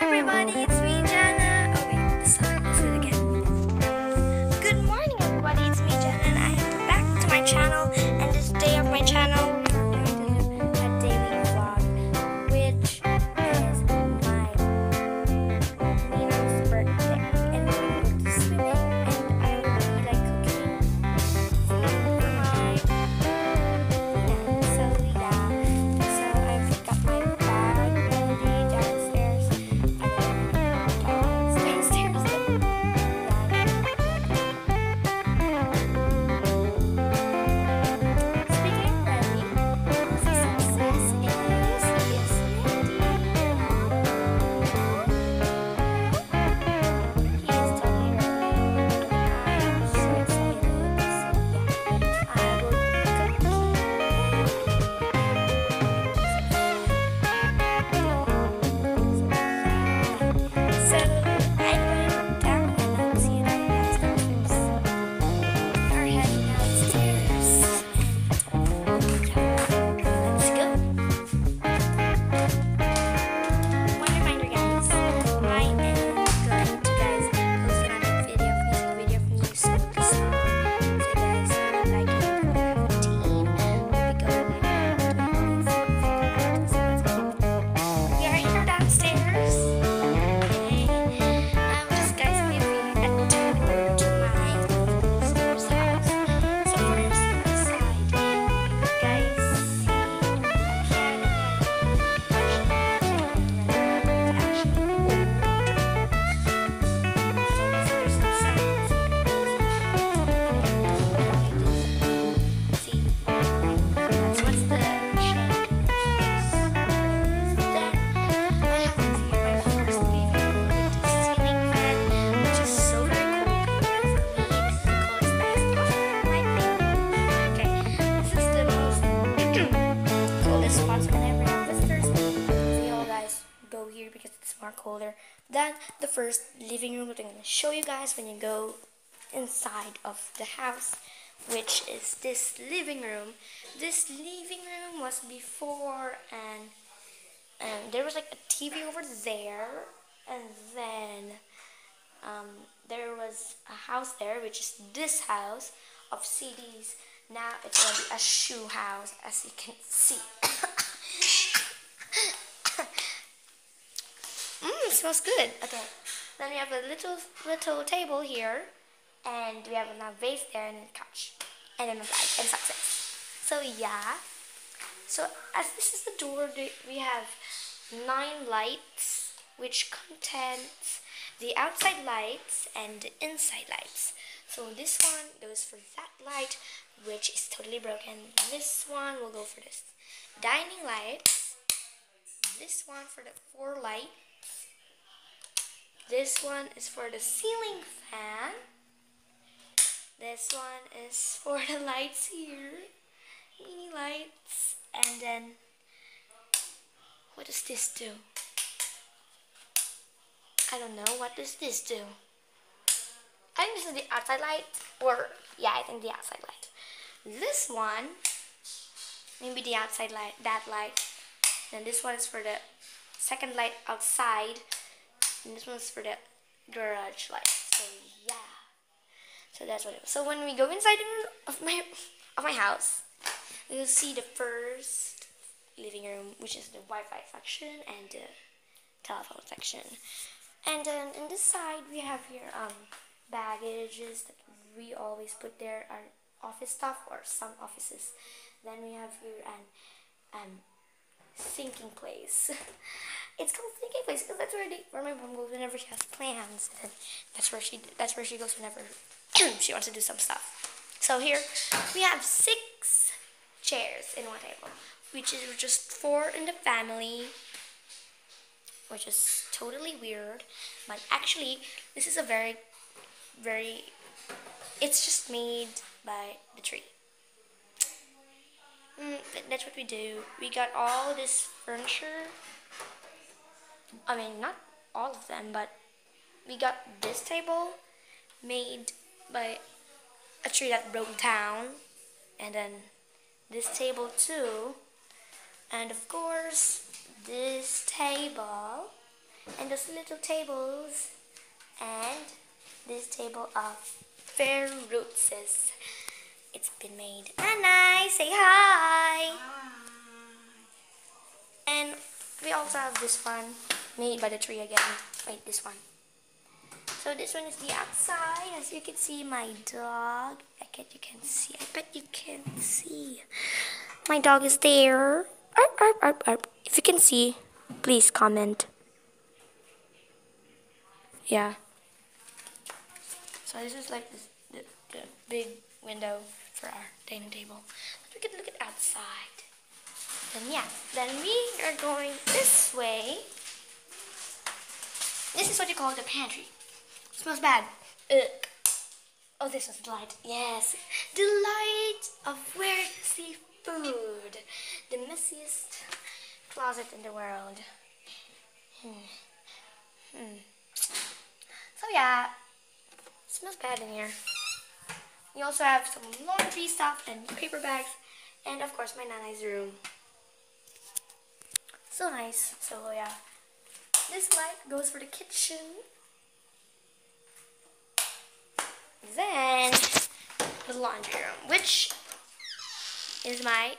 everybody, it's me, than the first living room that I'm gonna show you guys when you go inside of the house, which is this living room. This living room was before and and there was like a TV over there, and then um, there was a house there, which is this house of CDs. Now it's gonna be a shoe house, as you can see. Mmm, smells good. Okay, then we have a little little table here, and we have a vase there and a couch, and then a bag and success. So yeah. So as this is the door, we have nine lights, which contains the outside lights and the inside lights. So this one goes for that light, which is totally broken. This one will go for this dining lights. This one for the four lights. This one is for the ceiling fan. This one is for the lights here. Mini lights. And then, what does this do? I don't know. What does this do? I think this is the outside light. Or, yeah, I think the outside light. This one, maybe the outside light, that light. Then this one is for the second light outside. And this one's for the garage light. So, yeah. So that's what it was. So when we go inside of my of my house, you'll see the first living room, which is the Wi-Fi section and the telephone section. And then in this side we have here um baggages that we always put there, our office stuff or some offices. Then we have here an um thinking place. it's called thinking place because that's where my mom goes whenever she has plans. And that's where she that's where she goes whenever she wants to do some stuff. So here we have six chairs in one table, which is just four in the family, which is totally weird. But actually, this is a very, very. It's just made by the tree. Mm, that's what we do. We got all this furniture. I mean, not all of them, but we got this table made by a tree that broke down, and then this table too, and of course this table, and those little tables. And this table of fair roots it's been made. Nanay, say hi. hi. And we also have this one made by the tree again. Wait, this one. So this one is the outside. As you can see, my dog. I bet you can see. I bet you can see. My dog is there. Arp, arp, arp, arp. If you can see, please comment. Yeah. So this is like this, the, the big window for our dining table. We can look at outside. Then yeah, then we are going this way. This is what you call the pantry. It smells bad. Ugh. Oh, this was delight. Yes, Delight of where to see food. The messiest closet in the world. Hmm. Hmm. So yeah, smells bad in here. We also have some laundry stuff and paper bags. And of course my nana's room. So nice. So yeah. This light goes for the kitchen. Then the laundry room, which is my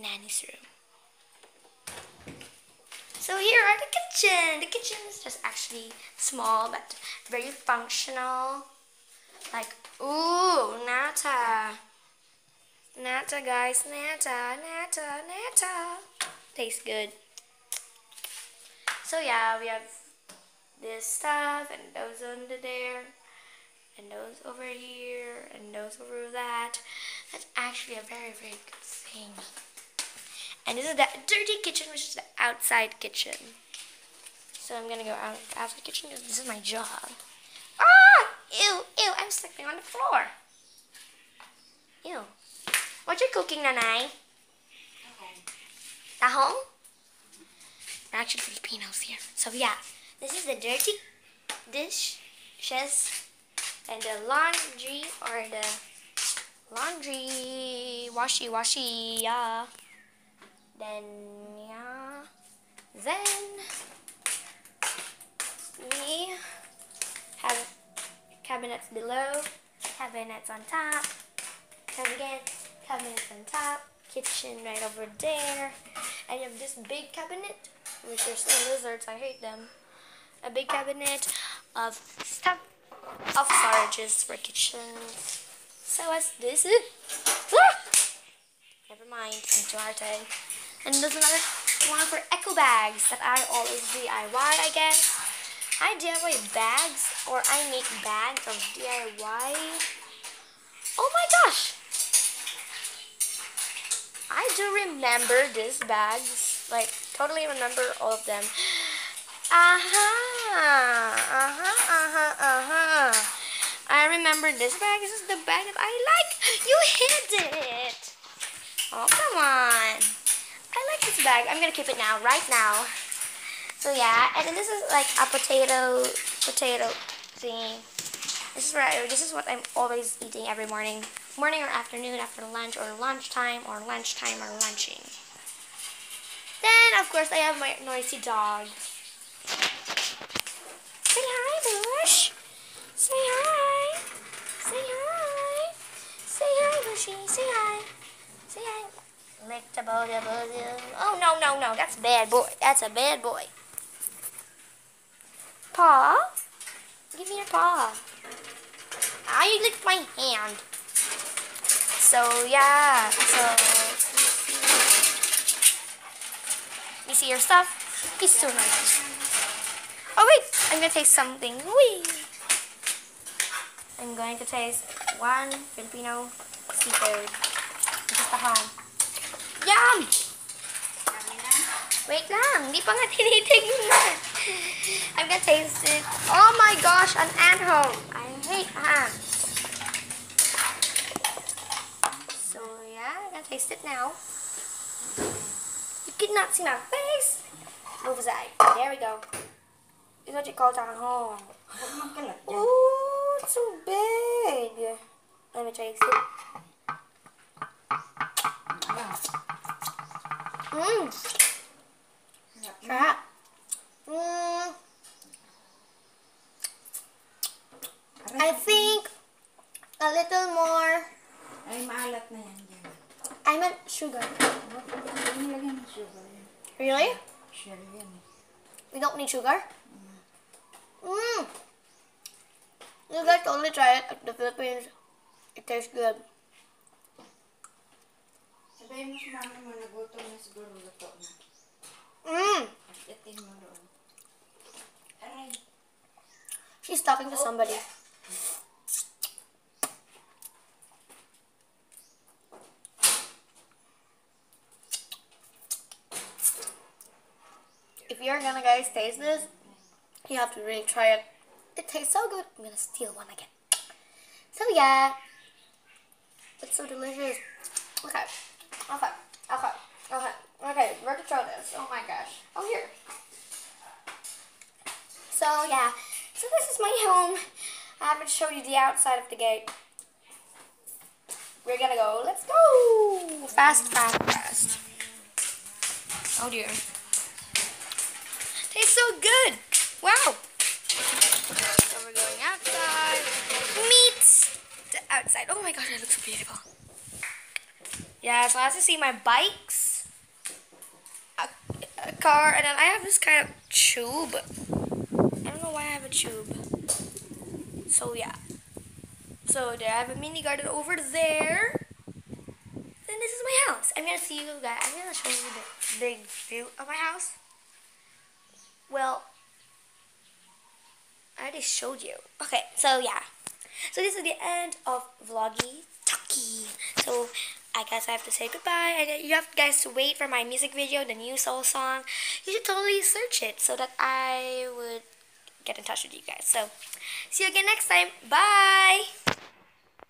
nanny's room. So here are the kitchen. The kitchen is just actually small but very functional. Like Ooh, nata. Nata, guys. Nata, nata, nata. Tastes good. So yeah, we have this stuff and those under there and those over here and those over that. That's actually a very, very good thing. And this is the dirty kitchen, which is the outside kitchen. So I'm gonna go out outside kitchen because this is my job. Ah! Ew, ew, I'm sleeping on the floor. Ew. What you cooking, Nanay? At home? Actually Filipinos here. So yeah, this is the dirty dish, dishes and the laundry or the laundry washy washy yeah. Then yeah. Then we have cabinets below, cabinets on top, cabinet, cabinets on top, kitchen right over there, and you have this big cabinet, which are still lizards, I hate them, a big cabinet of stuff, of storages for kitchens. So as this is, ah! never mind, into our arte. And there's another one for eco bags that I always DIY, I guess. I DIY bags or I make bags of DIY. Oh my gosh! I do remember these bags. Like, totally remember all of them. Uh-huh. Uh-huh, uh-huh, uh-huh. I remember this bag. This is the bag that I like. You hid it. Oh, come on. I like this bag. I'm going to keep it now, right now. So yeah, and then this is like a potato, potato thing. This is where I, this is what I'm always eating every morning, morning or afternoon after lunch or lunchtime or lunchtime or lunching. Of course I have my noisy dog. Say hi, Bush. Say hi. Say hi. Say hi, Bushy. Say hi. Say hi. Lick the body, Oh no, no, no. That's a bad boy. That's a bad boy paw. Give me your paw. You licked my hand. So, yeah. So, your stuff? He's so nice. Oh, wait. I'm to taste something. Whee! I'm going to taste one Filipino seafood. Is the home. Yum! Wait lang. Hindi pa nga tinitignan. I'm gonna taste it. Oh my gosh, an ant hole. I hate ants. So yeah, I'm gonna taste it now did not see my face. Move aside. There we go. It's what you call down home. Ooh, too big. Let me try it. Mmm. Try Mmm. I think a little more. Ay, maalat na yan. I meant sugar. Really? We don't need sugar? Mmm. You guys only try it at the Philippines. It tastes good. Mmm. She's talking to somebody. You're gonna guys taste this, you have to really try it. It tastes so good. I'm gonna steal one again. So yeah, it's so delicious. Okay, okay, okay, okay, okay. Where to throw this? Oh my gosh. Oh here. So yeah, so this is my home. I haven't showed you the outside of the gate. We're gonna go. Let's go! Fast, fast, fast. Oh dear. Good. Wow. So we're going outside. Meet the outside. Oh my gosh, it looks so beautiful. Yeah, so you see, my bikes, a, a car, and then I have this kind of tube. I don't know why I have a tube. So yeah. So there, I have a mini garden over there. Then this is my house. I'm gonna see you guys. I'm gonna show you the big view of my house. Well, I already showed you. Okay, so yeah. So this is the end of Vloggy Talkie. So I guess I have to say goodbye. And you have guys to wait for my music video, the new soul song. You should totally search it so that I would get in touch with you guys. So see you again next time. Bye!